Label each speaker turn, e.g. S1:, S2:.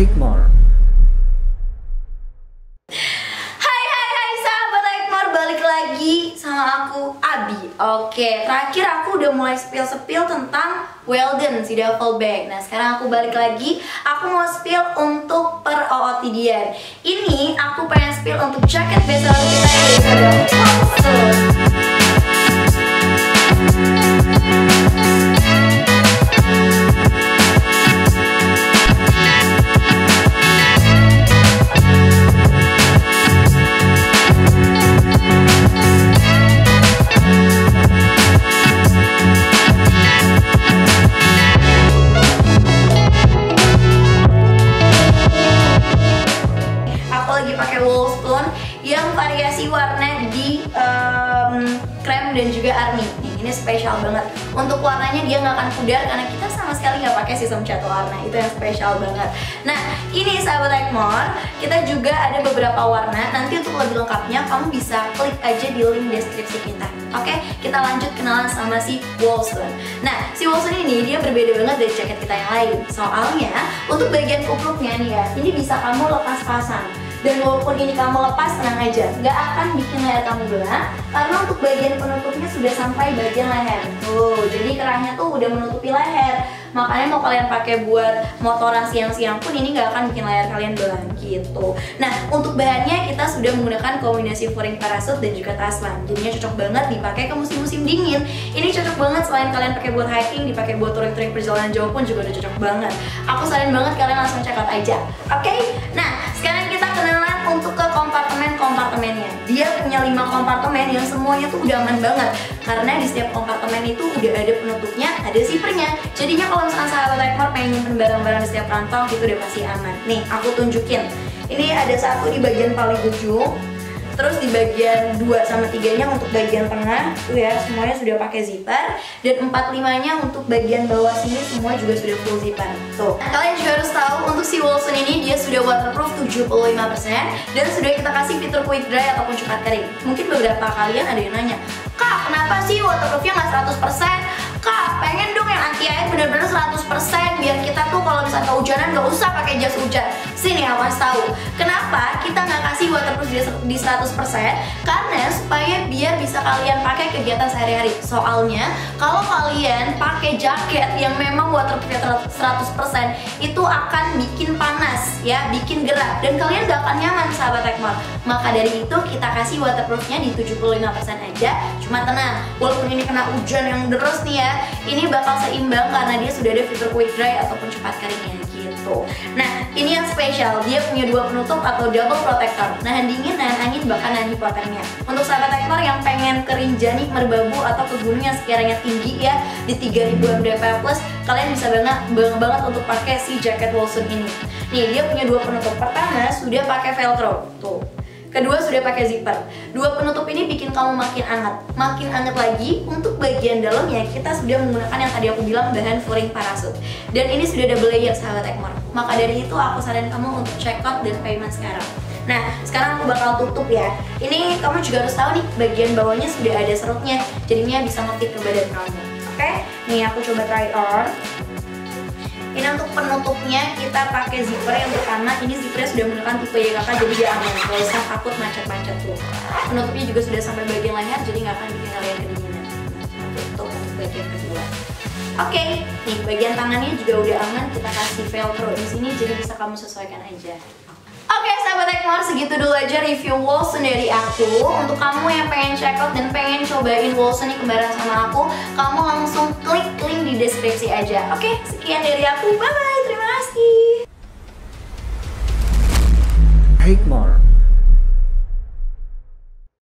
S1: Hikmar.
S2: Hai hai hai sahabat Ekmor balik lagi sama aku Abi. Oke terakhir aku udah mulai spill-spill tentang Weldon si duffel bag. Nah sekarang aku balik lagi. Aku mau spill untuk per OOT Dian Ini aku pengen spill untuk jaket bestseller kita yang yang variasi warna di em, krem dan juga army. Ini spesial banget. Untuk warnanya dia nggak akan pudar karena kita sama sekali nggak pakai sistem cat warna. Itu yang spesial banget. Nah ini sahabat Ekmor kita juga ada beberapa warna. Nanti untuk lebih lengkapnya kamu bisa klik aja di link deskripsi kita. Oke kita lanjut kenalan sama si Wolfstone nah si Wolfstone ini dia berbeda banget dari jaket kita yang lain. Soalnya untuk bagian kupluknya nih ya ini bisa kamu lepas pasang dan walaupun ini kamu lepas tenang aja. Nggak akan bikin leher kamu belah karena untuk bagian penutupnya sudah sampai bagian leher. Tuh jadi kerahnya tuh udah menutupi leher. Makanya mau kalian pakai buat motoran siang-siang pun ini nggak akan bikin leher kalian belah gitu. Nah untuk bahannya kita sudah menggunakan kombinasi furring parasut dan juga tasman jadinya cocok banget dipakai ke musim-musim dingin. Ini cocok banget selain kalian pakai buat hiking dipakai buat touring-touring perjalanan jauh pun juga udah cocok banget. Aku saranin banget kalian langsung check out aja. Oke? Nah kompartemen-kompartemennya Dia punya 5 kompartemen yang semuanya tuh udah aman banget. Karena di setiap kompartemen itu udah ada penutupnya, ada zippernya. Jadinya kalau misalkan sahabat Ekmor pengen nyimpen barang-barang di setiap kantong itu udah pasti aman. Nih, aku tunjukin. Ini ada satu di bagian paling ujung Terus di bagian 2 sama 3 nya untuk bagian tengah tuh ya semuanya sudah pakai zipper dan 4 5 nya untuk bagian bawah sini semua juga sudah full zipper. Tuh. Nah, kalian juga harus tahu untuk si Wilson ini dia sudah waterproof 75% dan sudah kita kasih fitur quick dry ataupun cepat kering. Mungkin beberapa kalian ada yang nanya, "Kak, kenapa sih waterproofnya nggak 100%?" Kak, pengen dong yang anti air bener-bener 100% biar kita tuh kalau misalnya kehujanan nggak usah pakai jas hujan. Sini kasih tahu. Kenapa kita nggak kasih waterproof di di 100%? Karena supaya biar bisa kalian pakai kegiatan sehari-hari. Soalnya kalau kalian pakai jaket yang memang waterproofnya 100% itu akan bikin panas ya, bikin gerak dan kalian nggak akan nyaman sahabat Ekmor. Maka dari itu kita kasih waterproofnya di 75% aja. Cuma tenang, walaupun ini kena hujan yang deras nih ya, ini bakal seimbang karena dia sudah ada fitur quick dry ataupun cepat keringnya ini yang spesial, dia punya dua penutup atau double protector. Nahan dingin, nahan angin, bahkan nahan hipotermia. Untuk sahabat ekor yang pengen kerinjani, merbabu atau ke gunung yang sekiranya tinggi ya di 3000 mdpl plus, kalian bisa banget banget, banget untuk pakai si jaket Wilson ini. Nih, dia punya dua penutup. Pertama sudah pakai velcro, tuh. Kedua sudah pakai zipper. Dua penutup ini bikin kamu makin hangat. Makin hangat lagi untuk bagian dalamnya kita sudah menggunakan yang tadi aku bilang bahan furring parasut. Dan ini sudah double layer sahabat Ekmor. Maka dari itu aku saran kamu untuk check out dan payment sekarang. Nah, sekarang aku bakal tutup ya. Ini kamu juga harus tahu nih, bagian bawahnya sudah ada serutnya. Jadinya bisa ngefit ke badan kamu. Oke? Nih aku coba try on. Ini untuk penutupnya kita pakai zipper yang pertama. Ini zippernya sudah menggunakan tipe YKK jadi dia aman. Gak usah takut macet-macet tuh. Penutupnya juga sudah sampai bagian leher jadi nggak akan bikin kalian kedinginan. Untuk bagian kedua. Oke, nih bagian tangannya juga udah aman. Kita kasih velcro di sini jadi bisa kamu sesuaikan aja. Oke sahabat Ekmor, segitu dulu aja review Wilson dari aku. Untuk kamu yang pengen check out dan pengen cobain Wilson ini kembaran sama aku Kamu langsung klik link di deskripsi aja. Oke, sekian dari aku, bye bye, terima kasih.